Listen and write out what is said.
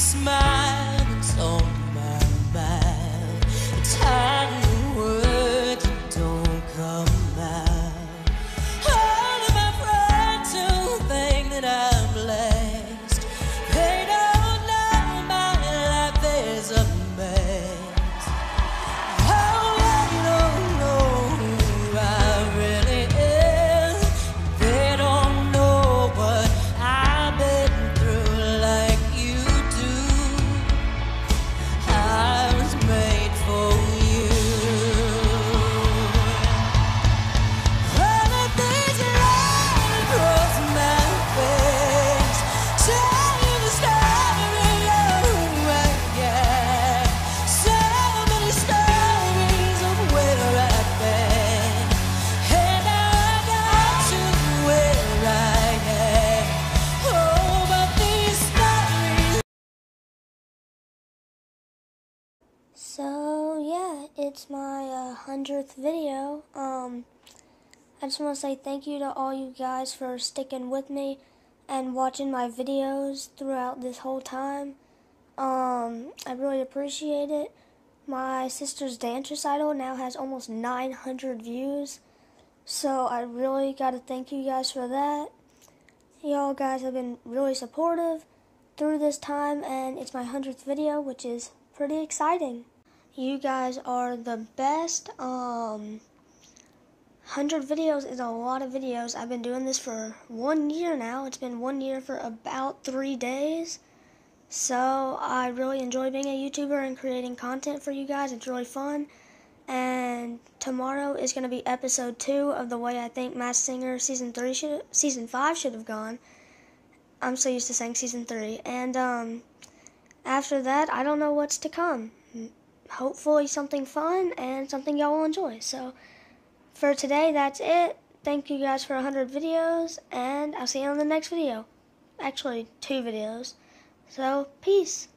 smile So yeah, it's my uh, hundredth video. Um, I just want to say thank you to all you guys for sticking with me and watching my videos throughout this whole time. Um, I really appreciate it. My sister's dance recital now has almost 900 views, so I really got to thank you guys for that. Y'all guys have been really supportive through this time, and it's my 100th video, which is pretty exciting. You guys are the best. Um, 100 videos is a lot of videos. I've been doing this for one year now. It's been one year for about three days. So I really enjoy being a YouTuber and creating content for you guys. It's really fun. And tomorrow is going to be episode two of the way I think Masked Singer season three should, season five should have gone. I'm so used to saying season three. And um, after that, I don't know what's to come. Hopefully, something fun and something y'all will enjoy. So, for today, that's it. Thank you guys for 100 videos, and I'll see you on the next video. Actually, two videos. So, peace.